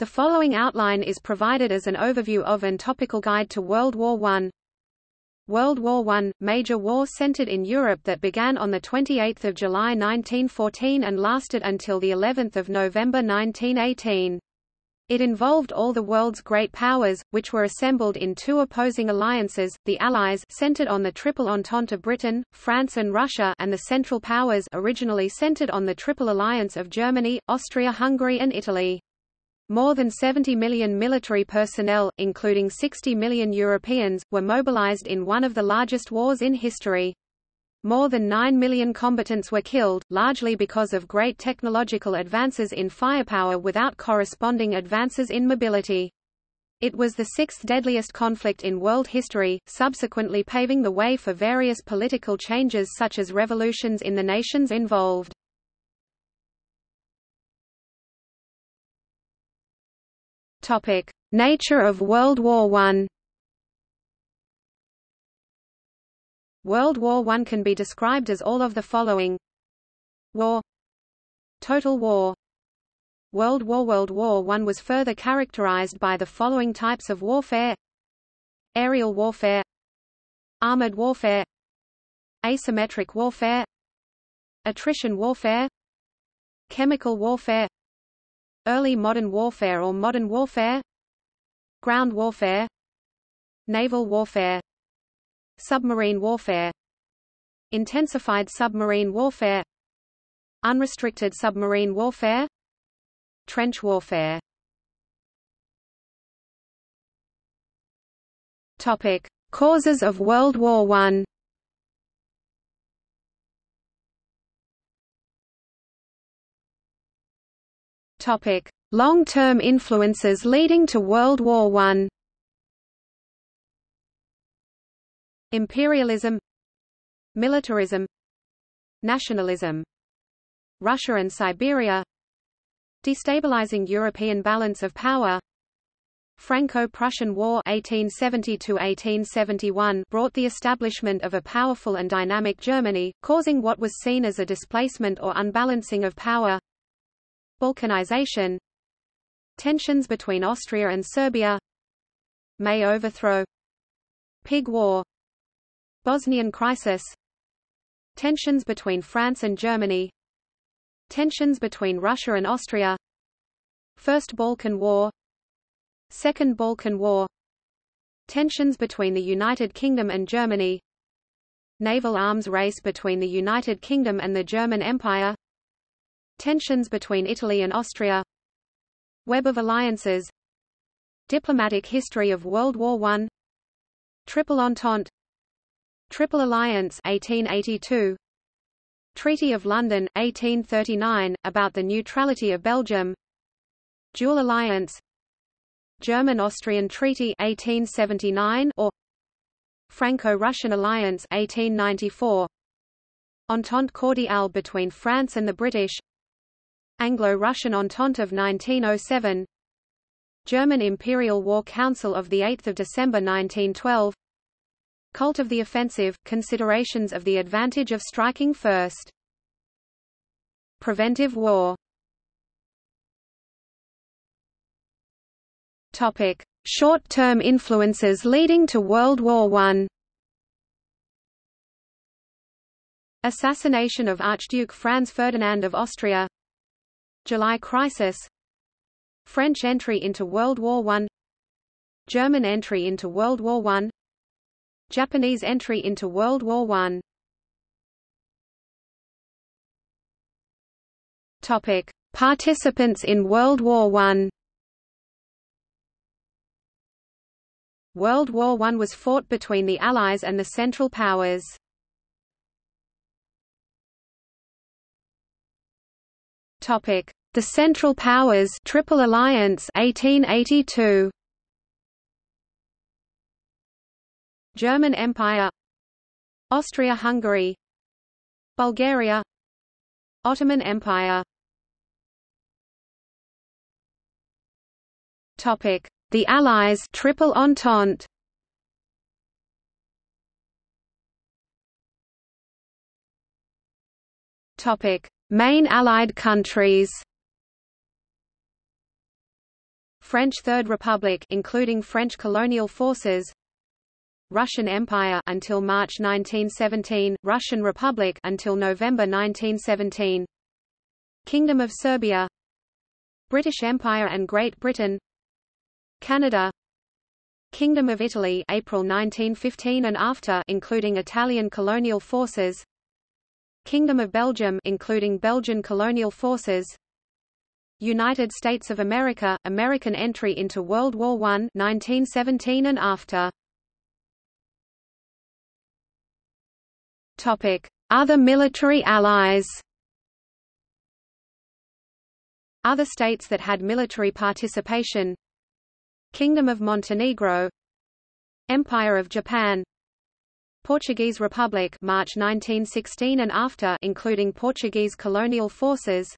The following outline is provided as an overview of and topical guide to World War I. World War I, major war centered in Europe that began on 28 July 1914 and lasted until of November 1918. It involved all the world's great powers, which were assembled in two opposing alliances, the Allies centered on the Triple Entente of Britain, France and Russia and the Central Powers originally centered on the Triple Alliance of Germany, Austria-Hungary and Italy. More than 70 million military personnel, including 60 million Europeans, were mobilized in one of the largest wars in history. More than 9 million combatants were killed, largely because of great technological advances in firepower without corresponding advances in mobility. It was the sixth deadliest conflict in world history, subsequently paving the way for various political changes such as revolutions in the nations involved. Topic: Nature of World War I. World War I can be described as all of the following: War, Total War. World War World War I was further characterized by the following types of warfare: aerial warfare, armored warfare, asymmetric warfare, attrition warfare, chemical warfare, Early modern warfare or modern warfare? Ground warfare? Naval warfare? Submarine warfare? Intensified submarine warfare? Unrestricted submarine warfare? Trench warfare? Topic: Causes of World War I. Long-term influences leading to World War I. Imperialism. Militarism. Nationalism. Russia and Siberia. Destabilizing European balance of power. Franco-Prussian War 1870 brought the establishment of a powerful and dynamic Germany, causing what was seen as a displacement or unbalancing of power Balkanization. Tensions between Austria and Serbia. May overthrow. Pig War. Bosnian crisis. Tensions between France and Germany. Tensions between Russia and Austria. First Balkan War. Second Balkan War. Tensions between the United Kingdom and Germany. Naval arms race between the United Kingdom and the German Empire Tensions between Italy and Austria Web of alliances Diplomatic history of World War I Triple Entente Triple Alliance 1882 Treaty of London 1839 about the neutrality of Belgium Dual Alliance German-Austrian Treaty 1879 or Franco-Russian Alliance 1894 Entente cordiale between France and the British Anglo-Russian Entente of 1907 German Imperial War Council of 8 December 1912 Cult of the offensive, considerations of the advantage of striking first. Preventive war. Short-term influences leading to World War I Assassination of Archduke Franz Ferdinand of Austria July Crisis. French entry into World War I German entry into World War I Japanese entry into World War I Topic: Participants in World War I. World War I was fought between the Allies and the Central Powers. Topic: the Central Powers Triple Alliance 1882 German Empire. Austria-Hungary. Bulgaria. Ottoman Empire. Topic. The Allies Triple Entente. Topic Main Allied countries. French Third Republic including French colonial forces. Russian Empire until March 1917, Russian Republic until November 1917 Kingdom of Serbia. British Empire and Great Britain. Canada. Kingdom of Italy April 1915 and after including Italian colonial forces Kingdom of Belgium including Belgian colonial forces. United States of America American entry into World War I 1917 and after. Topic Other military allies. Other states that had military participation. Kingdom of Montenegro. Empire of Japan Portuguese Republic March 1916 and after including Portuguese colonial forces.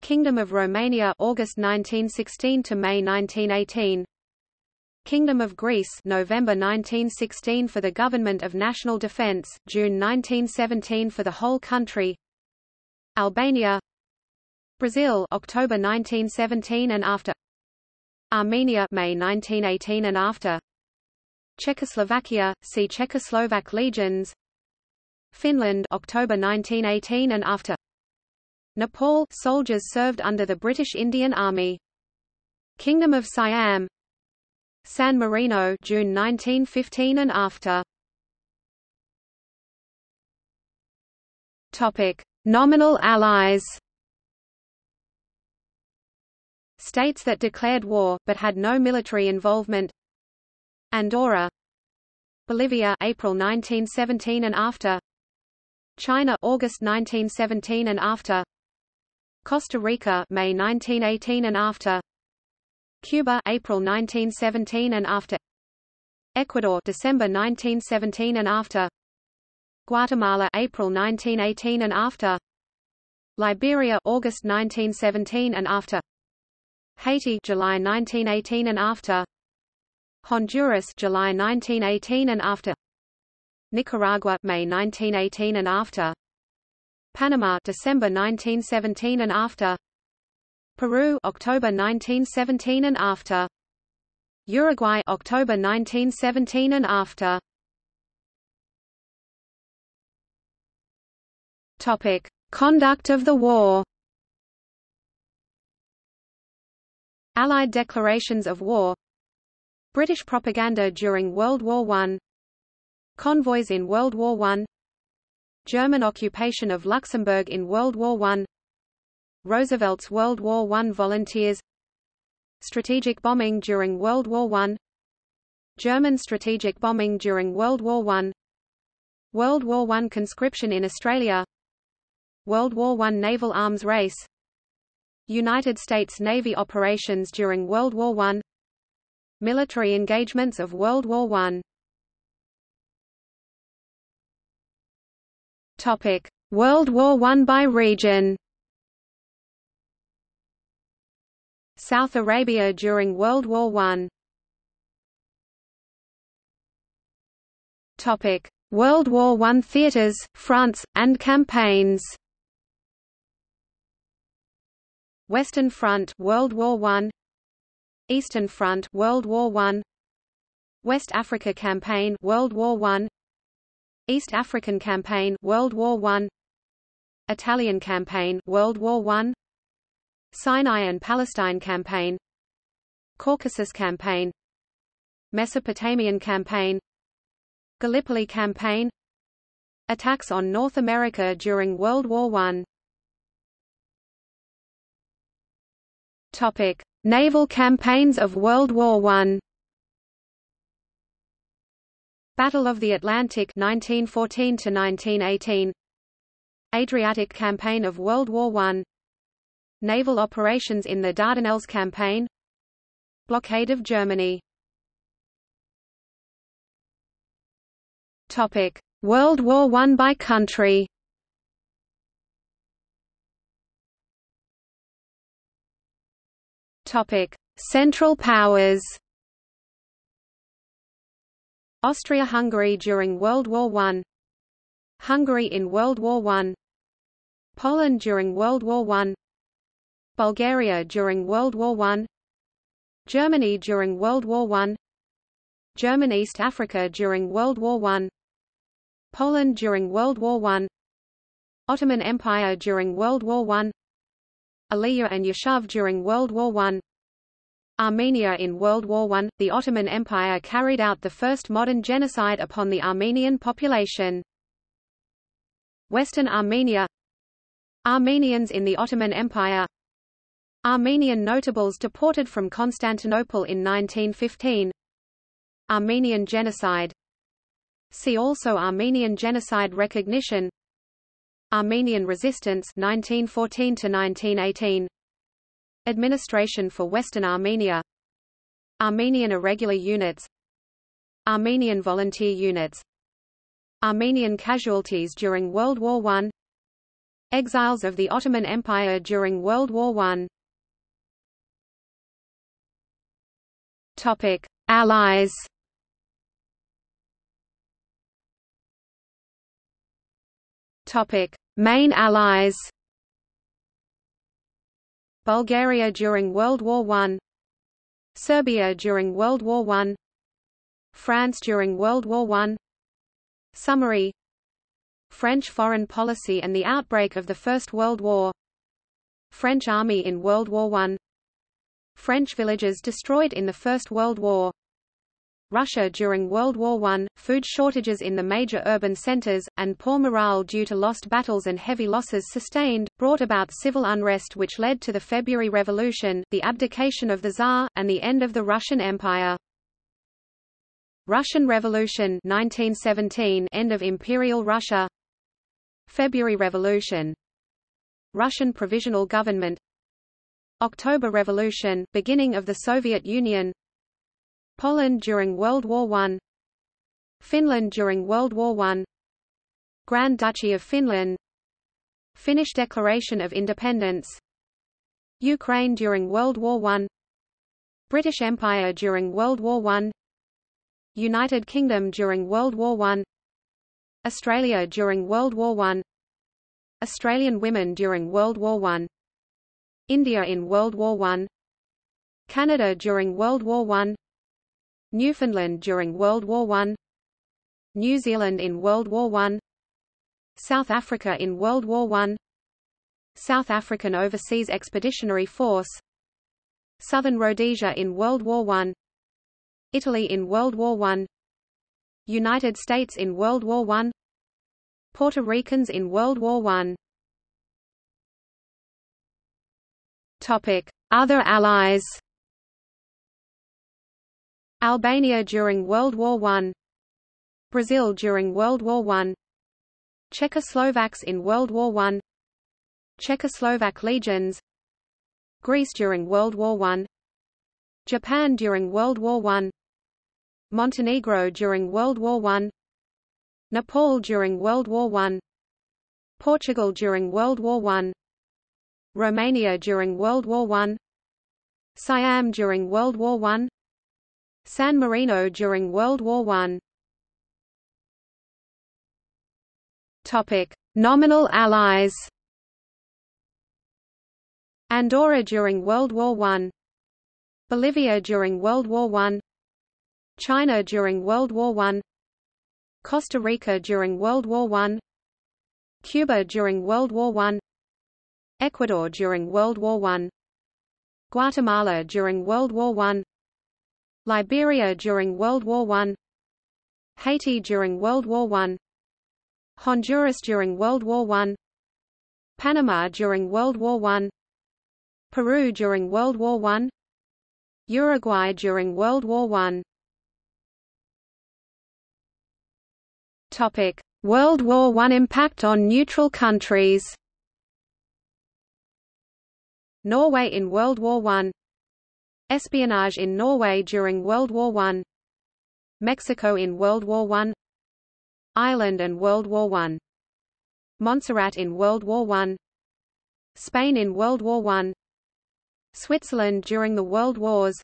Kingdom of Romania August 1916 to May 1918 Kingdom of Greece November 1916 for the Government of National Defense June 1917 for the whole country. Albania. Brazil October 1917 and after. Armenia May 1918 and after Czechoslovakia see Czechoslovak legions. Finland October 1918 and after. Nepal soldiers served under the British Indian Army. Kingdom of Siam. San Marino June 1915 and after. Topic. Nominal allies. States that declared war, but had no military involvement Andorra Bolivia April 1917 and after China August 1917 and after Costa Rica May 1918 and after Cuba April 1917 and after Ecuador December 1917 and after Guatemala April 1918 and after Liberia August 1917 and after Haiti July 1918 and after Honduras July 1918 and after. Nicaragua May 1918 and after. Panama December 1917 and after. Peru October 1917 and after. Uruguay October 1917 and after. Topic. Conduct of the war. Allied declarations of war British propaganda during World War I Convoys in World War I German occupation of Luxembourg in World War I Roosevelt's World War I volunteers Strategic bombing during World War I German strategic bombing during World War I World War I conscription in Australia World War I naval arms race United States Navy operations during World War I Military engagements of World War I Topic: World War I by region. South Arabia during World War I. Topic: World War I theaters, fronts, and campaigns. Western Front World War I Eastern Front World War I West Africa Campaign World War I East African Campaign World War I Italian Campaign World War I Sinai and Palestine Campaign. Caucasus Campaign. Mesopotamian Campaign. Gallipoli Campaign. Attacks on North America during World War I Topic: Naval campaigns of World War I. Battle of the Atlantic 1914 to 1918. Adriatic Campaign of World War I. Naval operations in the Dardanelles Campaign. Blockade of Germany. Topic: World War I by country. Central Powers. Austria-Hungary during World War I. Hungary in World War I. Poland during World War I. Bulgaria during World War I. Germany during World War I German East Africa during World War I Poland during World War I Ottoman Empire during World War I Aliyah and Yishuv during World War I Armenia in World War I, the Ottoman Empire carried out the first modern genocide upon the Armenian population. Western Armenia. Armenians in the Ottoman Empire. Armenian notables deported from Constantinople in 1915 Armenian genocide. See also Armenian genocide recognition Armenian resistance 1914 to 1918 Administration for Western Armenia. Armenian irregular units. Armenian volunteer units. Armenian casualties during World War I Exiles of the Ottoman Empire during World War I Topic: Allies. Topic: Main allies. Bulgaria during World War I Serbia during World War I France during World War I Summary. French foreign policy and the outbreak of the First World War. French army in World War I French villages destroyed in the First World War Russia during World War I, food shortages in the major urban centers, and poor morale due to lost battles and heavy losses sustained, brought about civil unrest which led to the February Revolution, the abdication of the Tsar, and the end of the Russian Empire. Russian Revolution 1917 end of Imperial Russia. February Revolution. Russian Provisional Government. October Revolution beginning of the Soviet Union Poland during World War I Finland during World War I Grand Duchy of Finland. Finnish Declaration of Independence. Ukraine during World War I British Empire during World War I United Kingdom during World War I Australia during World War I Australian women during World War I India in World War I Canada during World War I Newfoundland during World War I New Zealand in World War I South Africa in World War I South African Overseas Expeditionary Force Southern Rhodesia in World War I Italy in World War I United States in World War I Puerto Ricans in World War I Topic. Other allies Albania during World War I Brazil during World War I Czechoslovaks in World War I Czechoslovak legions Greece during World War I Japan during World War I Montenegro during World War I Nepal during World War I Portugal during World War I Romania during World War I Siam during World War I San Marino during World War I Topic: Nominal allies. Andorra during World War I Bolivia during World War I China during World War I Costa Rica during World War I Cuba during World War I Ecuador during World War I Guatemala during World War I Liberia during World War I Haiti during World War I Honduras during World War I Panama during World War I Peru during World War I Uruguay during World War I Topic: World War I impact on neutral countries. Norway in World War I Espionage in Norway during World War I Mexico in World War I Ireland and World War I Montserrat in World War I Spain in World War I Switzerland during the World Wars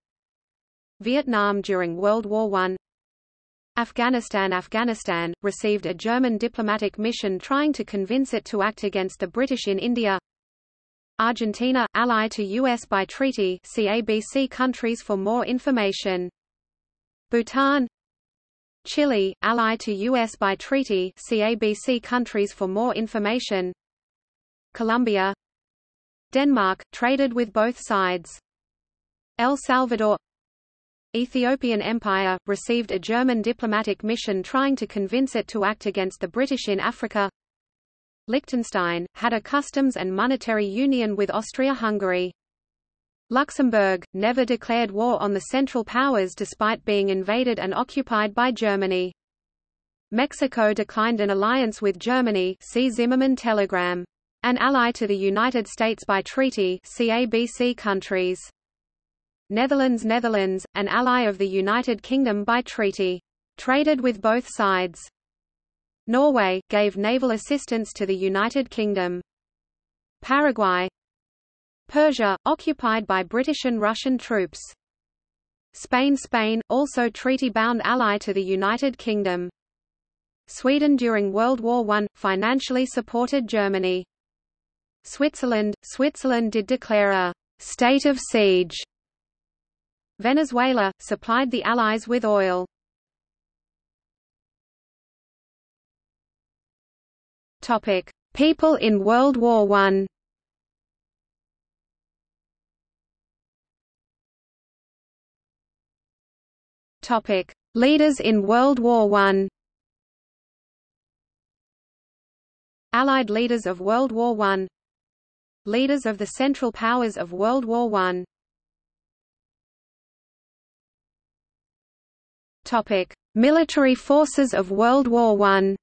Vietnam during World War I Afghanistan Afghanistan, received a German diplomatic mission trying to convince it to act against the British in India Argentina, ally to U.S. by treaty see ABC countries for more information. Bhutan Chile, ally to U.S. by treaty see ABC countries for more information. Colombia Denmark, traded with both sides. El Salvador Ethiopian Empire, received a German diplomatic mission trying to convince it to act against the British in Africa Liechtenstein, had a customs and monetary union with Austria-Hungary. Luxembourg, never declared war on the Central Powers despite being invaded and occupied by Germany. Mexico declined an alliance with Germany see Zimmermann telegram. An ally to the United States by treaty see ABC countries. Netherlands Netherlands, an ally of the United Kingdom by treaty. Traded with both sides. Norway, gave naval assistance to the United Kingdom. Paraguay Persia, occupied by British and Russian troops. Spain Spain, also treaty-bound ally to the United Kingdom. Sweden during World War I, financially supported Germany. Switzerland, Switzerland did declare a «state of siege». Venezuela, supplied the Allies with oil. Topic: People in World War I. Topic: Leaders in World War I. Allied leaders of World War I. Leaders of the Central Powers of World War I. Military forces of World War I.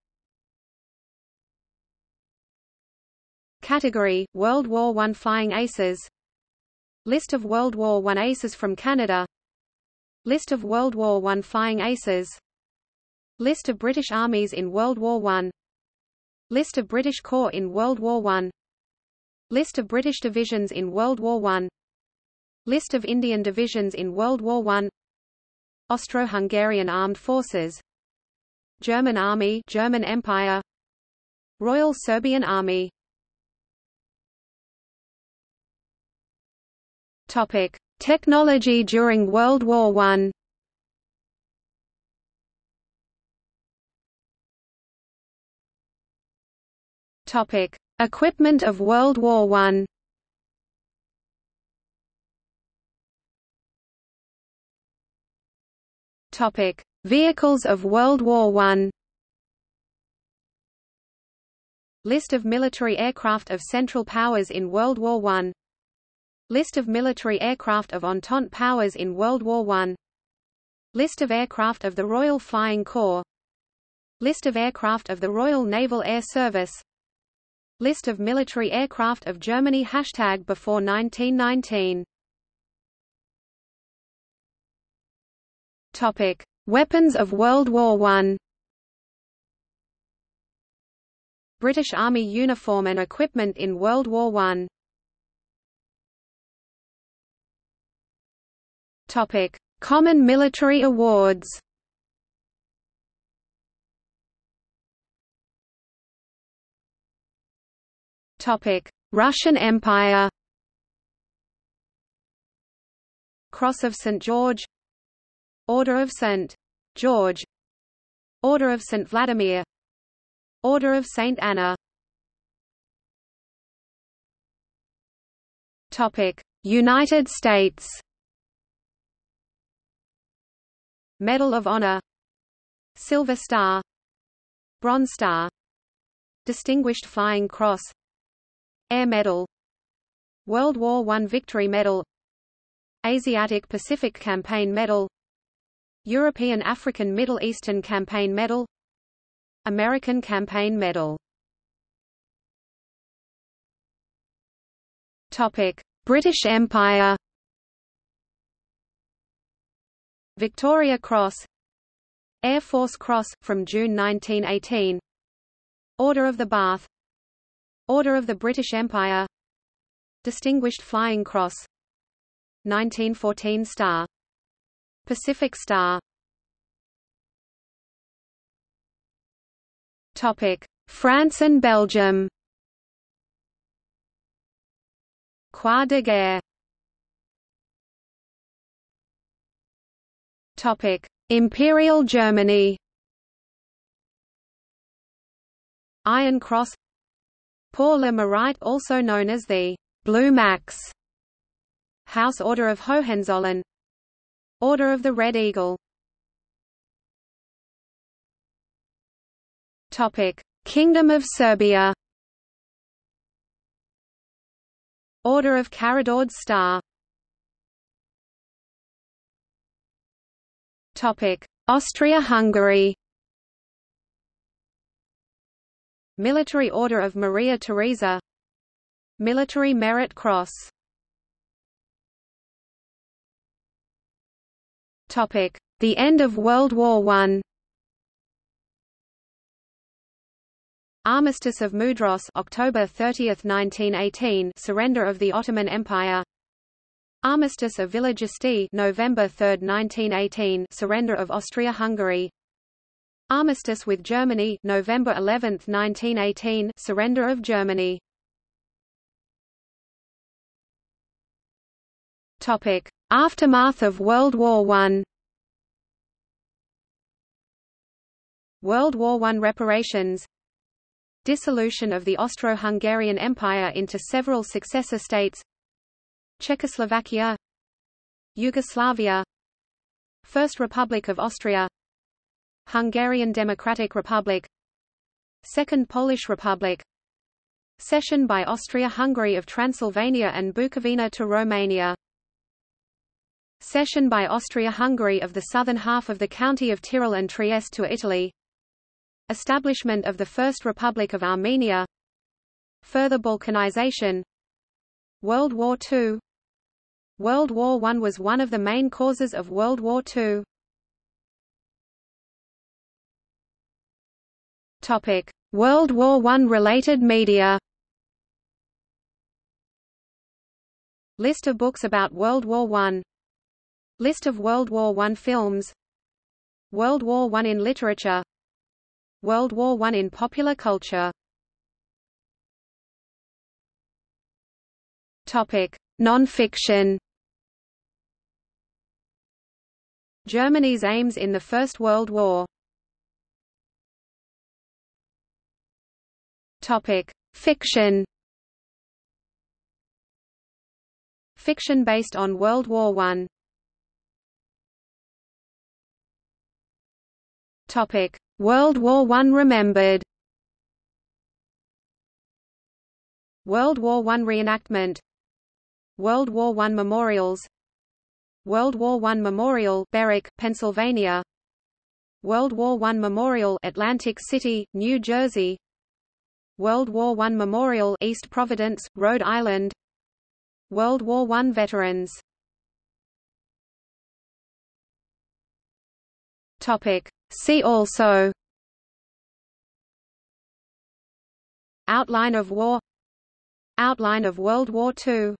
Category: World War I Flying Aces. List of World War I Aces from Canada. List of World War I Flying Aces. List of British armies in World War I List of British Corps in World War I List of British divisions in World War I List of Indian divisions in World War I Austro-Hungarian Armed Forces. German Army German Empire. Royal Serbian Army Topic: Technology during World War I. Topic: Equipment of World War I. Topic: Vehicles of World War I. List of military aircraft of Central Powers in World War I List of military aircraft of Entente powers in World War I List of aircraft of the Royal Flying Corps. List of aircraft of the Royal Naval Air Service. List of military aircraft of Germany Hashtag before 1919 Topic. Weapons of World War I British Army uniform and equipment in World War I Topic: Common military awards. Topic: Russian Empire. Cross of St. George Order of St. George Order of St. Vladimir Order of St. Anna United States Medal of Honor Silver Star Bronze Star Distinguished Flying Cross Air Medal World War I Victory Medal Asiatic Pacific Campaign Medal European African Middle Eastern Campaign Medal American Campaign Medal. British Empire Victoria Cross Air Force Cross, from June 1918 Order of the Bath Order of the British Empire Distinguished Flying Cross 1914 Star Pacific Star. Topic France and Belgium. Croix de Guerre Topic: Imperial Germany. Iron Cross. Pour le Mérite, also known as the Blue Max. House Order of Hohenzollern. Order of the Red Eagle. Topic: Kingdom of Serbia. Order of Karađorđe Star. Austria-Hungary. Military Order of Maria Theresa. Military Merit Cross. Topic: The end of World War I. Armistice of Mudros October 30, 1918 surrender of the Ottoman Empire Armistice of Villa Giusti November 3, 1918 surrender of Austria-Hungary. Armistice with Germany November 11, 1918 surrender of Germany. Topic. Aftermath of World War I World War I reparations. Dissolution of the Austro-Hungarian Empire into several successor states Czechoslovakia Yugoslavia First Republic of Austria Hungarian Democratic Republic Second Polish Republic Cession by Austria-Hungary of Transylvania and Bukovina to Romania. Cession by Austria-Hungary of the southern half of the county of Tyrol and Trieste to Italy. Establishment of the First Republic of Armenia. Further Balkanization World War II World War I was one of the main causes of World War II. World War I related media. List of books about World War I. List of World War I films. World War I in literature. World War I in popular culture. Topic: Non-fiction. Germany's aims in the First World War Topic: Fiction. Fiction based on World War I. Topic: World War I remembered. World War I reenactment. World War I memorials. World War I Memorial Berwick, Pennsylvania. World War I Memorial Atlantic City, New Jersey. World War I Memorial East Providence, Rhode Island. World War I Veterans. Topic. See also. Outline of war. Outline of World War II